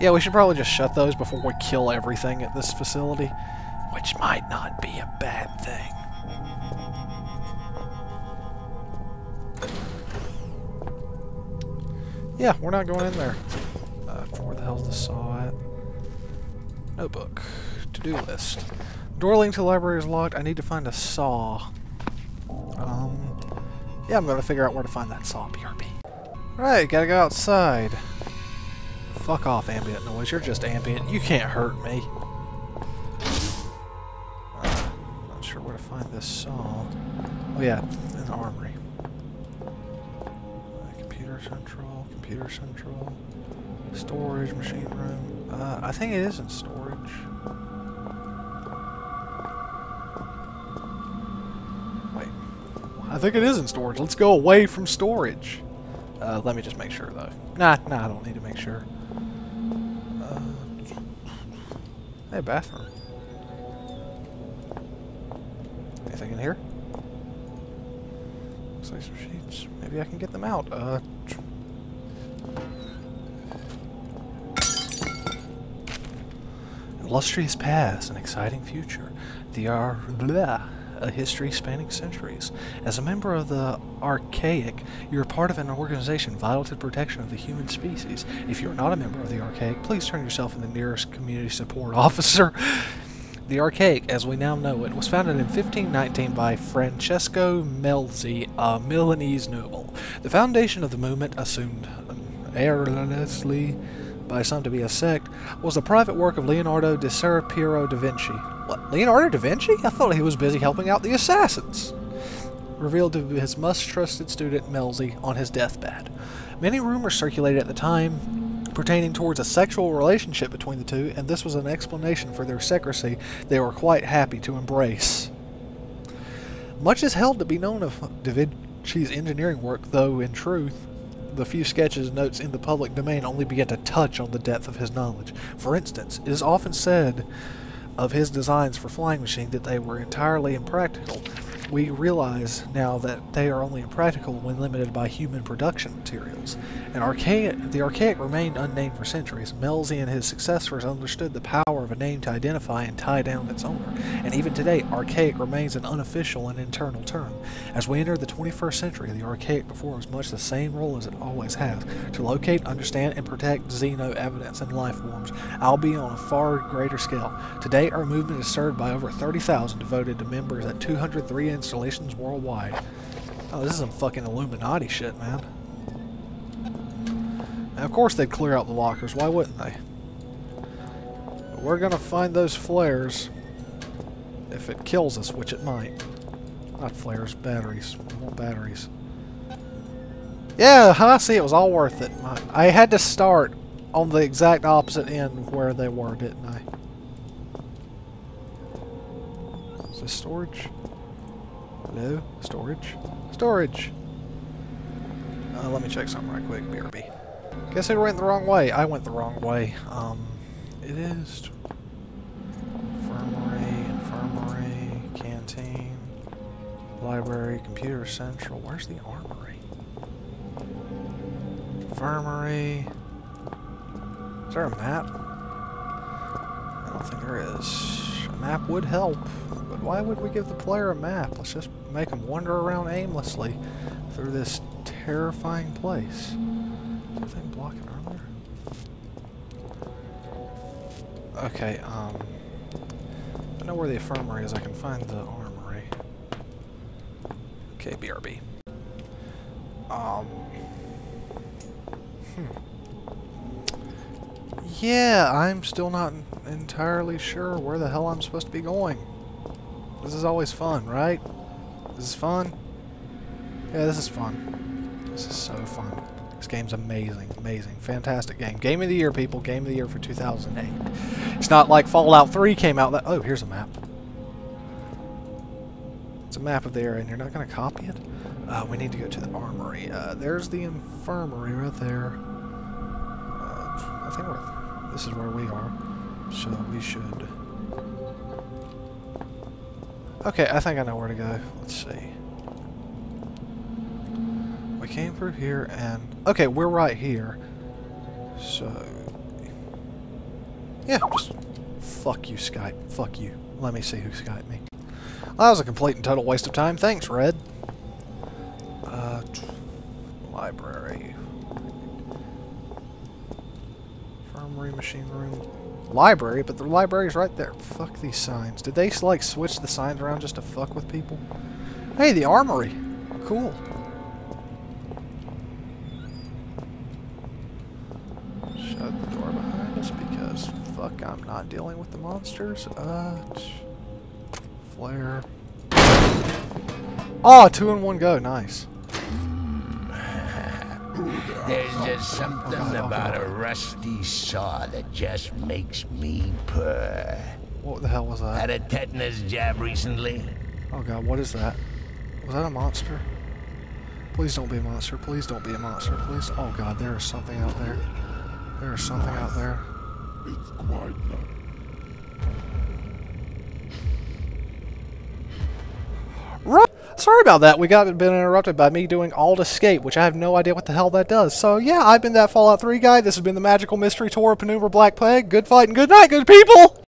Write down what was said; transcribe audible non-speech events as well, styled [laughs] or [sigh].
Yeah, we should probably just shut those before we kill everything at this facility, which might not be a bad thing. Yeah, we're not going in there. Uh, where the hell's the saw at? Notebook. To-do list. Door leading to the library is locked. I need to find a saw. Um, yeah, I'm going to figure out where to find that saw, BRB. Right, gotta go outside. Fuck off, ambient noise. You're just ambient. You can't hurt me. Uh, not sure where to find this saw. Oh yeah, in the armory. Uh, computer central, computer central, storage, machine room. Uh, I think it is in storage. Wait. I think it is in storage. Let's go away from storage. Uh, let me just make sure, though. Nah, nah, I don't need to make sure. Uh, hey, bathroom. Anything in here? Looks like some sheets. Maybe I can get them out. Uh, illustrious past, an exciting future. The Ar blah, a history spanning centuries. As a member of the Archaic, you're part of an organization vital to the protection of the human species. If you're not a member of the Archaic, please turn yourself in the nearest community support [laughs] officer. The Archaic, as we now know it, was founded in 1519 by Francesco Melzi, a Milanese noble. The foundation of the movement, assumed erroneously by some to be a sect, was the private work of Leonardo da ser Piero da Vinci. What, Leonardo da Vinci? I thought he was busy helping out the assassins. Revealed to his much trusted student Melzi on his deathbed. Many rumors circulated at the time pertaining towards a sexual relationship between the two, and this was an explanation for their secrecy they were quite happy to embrace. Much is held to be known of Da Vinci's engineering work, though, in truth, the few sketches and notes in the public domain only begin to touch on the depth of his knowledge. For instance, it is often said of his designs for flying machines that they were entirely impractical. We realize now that they are only impractical when limited by human production materials. And archaic, the archaic remained unnamed for centuries. Melzi and his successors understood the power of a name to identify and tie down its owner. And even today, archaic remains an unofficial and internal term. As we enter the 21st century, the archaic performs much the same role as it always has to locate, understand, and protect xeno evidence and life forms, albeit on a far greater scale. Today, our movement is served by over 30,000 devoted to members at 203 installations worldwide. Oh, this is some fucking Illuminati shit, man. Now, of course they'd clear out the lockers. Why wouldn't they? But we're gonna find those flares. If it kills us, which it might. Not flares, batteries. More batteries. Yeah, huh? See, it was all worth it. I had to start on the exact opposite end where they were, didn't I? Is this storage? Hello? Storage? Storage! Uh, let me check something right quick, BRB. Guess I went the wrong way. I went the wrong way. Um, it is... Infirmary, infirmary, canteen, library, computer central. Where's the armory? Infirmary. Is there a map? I don't think there is. Map would help, but why would we give the player a map? Let's just make them wander around aimlessly through this terrifying place. Blocking? Okay, um... I know where the infirmary is. I can find the armory. Okay, BRB. Um... Hmm. Yeah, I'm still not entirely sure where the hell I'm supposed to be going. This is always fun, right? This is fun? Yeah, this is fun. This is so fun. This game's amazing, amazing, fantastic game. Game of the year, people. Game of the year for 2008. It's not like Fallout 3 came out that... Oh, here's a map. It's a map of the area, and you're not going to copy it? Uh, we need to go to the armory. Uh, there's the infirmary right there. Uh, I think. This is where we are. So we should... Okay, I think I know where to go. Let's see. We came through here and... Okay, we're right here. So... Yeah, just fuck you, Skype. Fuck you. Let me see who Skyped me. That was a complete and total waste of time. Thanks, Red. Uh, library. Infirmary, machine room. Library, but the library's right there. Fuck these signs. Did they, like, switch the signs around just to fuck with people? Hey, the armory. Cool. Shut the door behind us because fuck, I'm not dealing with the monsters. Uh, flare. Oh, two in one go. Nice. There's just something Oh, God, about a rusty saw that just makes me purr. What the hell was that? Had a tetanus jab recently? Oh god, what is that? Was that a monster? Please don't be a monster. Please don't be a monster. Please. Oh god, there is something out there. There is something out there. It's quite not. Right. Sorry about that. We got been interrupted by me doing Alt Escape, which I have no idea what the hell that does. So yeah, I've been that Fallout 3 guy. This has been the Magical Mystery Tour of Penumbra Black Plague. Good fight and good night, good people!